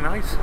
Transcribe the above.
nice.